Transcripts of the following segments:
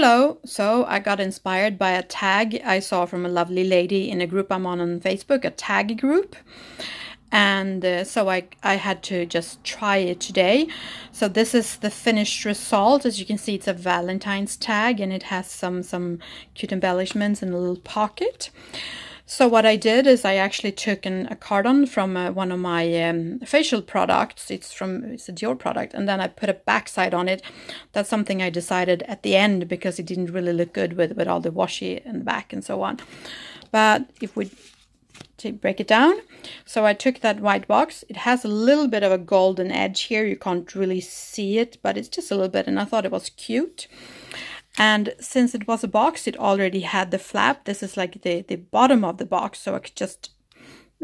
Hello! So I got inspired by a tag I saw from a lovely lady in a group I'm on on Facebook, a tag group. And uh, so I, I had to just try it today. So this is the finished result. As you can see, it's a Valentine's tag and it has some, some cute embellishments in a little pocket. So what I did is I actually took an, a carton from uh, one of my um, facial products. It's from it's a Dior product, and then I put a backside on it. That's something I decided at the end because it didn't really look good with with all the washi and the back and so on. But if we to break it down, so I took that white box. It has a little bit of a golden edge here. You can't really see it, but it's just a little bit, and I thought it was cute. And since it was a box, it already had the flap. This is like the, the bottom of the box. So I could just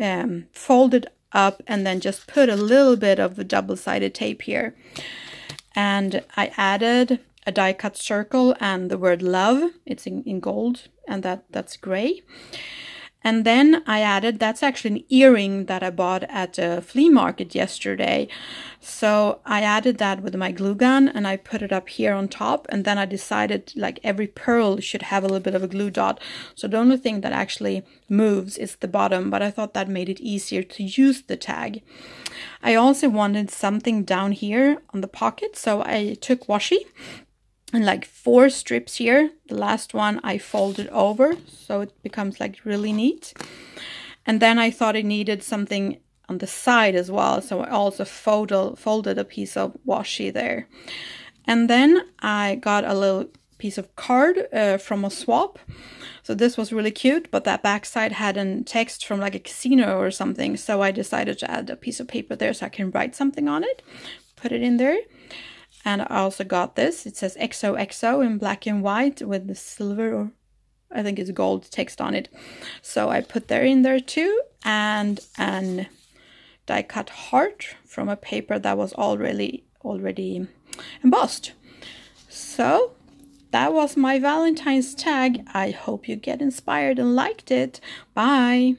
um, fold it up and then just put a little bit of the double-sided tape here. And I added a die cut circle and the word love. It's in, in gold and that, that's gray. And then I added, that's actually an earring that I bought at a flea market yesterday. So I added that with my glue gun and I put it up here on top. And then I decided like every pearl should have a little bit of a glue dot. So the only thing that actually moves is the bottom, but I thought that made it easier to use the tag. I also wanted something down here on the pocket. So I took washi and like four strips here. The last one I folded over so it becomes like really neat. And then I thought it needed something on the side as well. So I also folded, folded a piece of washi there. And then I got a little piece of card uh, from a swap. So this was really cute, but that backside had a text from like a casino or something. So I decided to add a piece of paper there so I can write something on it, put it in there. And I also got this. It says XOXO in black and white with the silver or I think it's gold text on it. So I put that in there too. And an die cut heart from a paper that was already already embossed. So that was my Valentine's tag. I hope you get inspired and liked it. Bye!